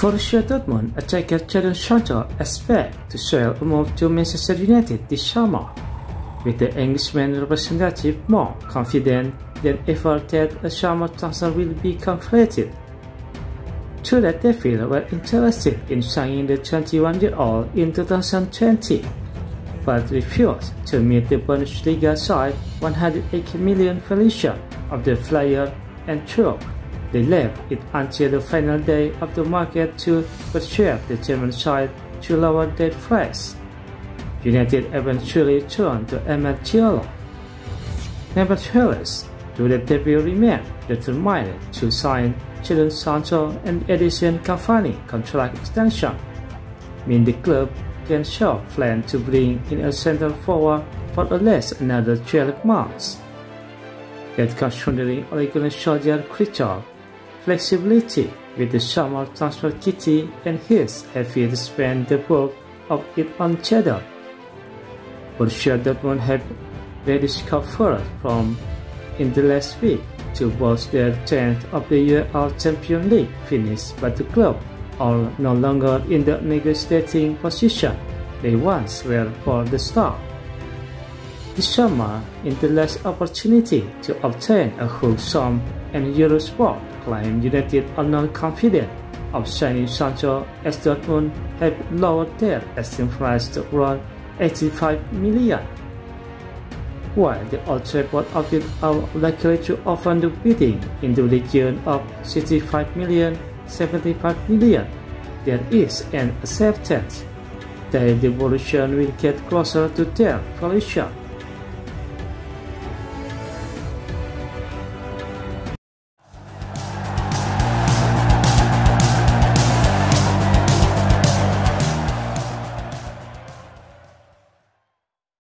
Borussia Dortmund attacker Jadon Sancho expect to sell a move to Manchester United this summer, with the Englishman representative more confident than ever that a summer transfer will be completed. True that they feel were interested in signing the 21-year-old in 2020, but refused to meet the Bundesliga side 180 million valuation of the player and troop. They left it until the final day of the market to persuade the German side to lower their price. United eventually turned to Amad Diallo. Nevertheless, that the will remain determined to sign Jadon Sancho and Edinson Cavani contract extension, mean the club can show plan to bring in a center forward for at least another 12 months. That considering Ole Gunnar Solskjaer creature flexibility with the summer transfer kitty and his to spend the bulk of it on cheddar. Borussia Dortmund have rediscovered from in the last week to boost their 10th of the year out Champions League finish, but the club are no longer in the negotiating position they once were for the star. This summer, in the last opportunity to obtain a huge sum and Eurosport claimed United are not confident of signing Sancho as Dortmund have lowered their asking price to around 85 million. While the Old Trafford outfit are likely to offer the bidding in the region of 65 million 75 million, there is an acceptance that the evolution will get closer to their valuation.